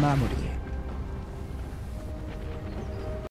마무리.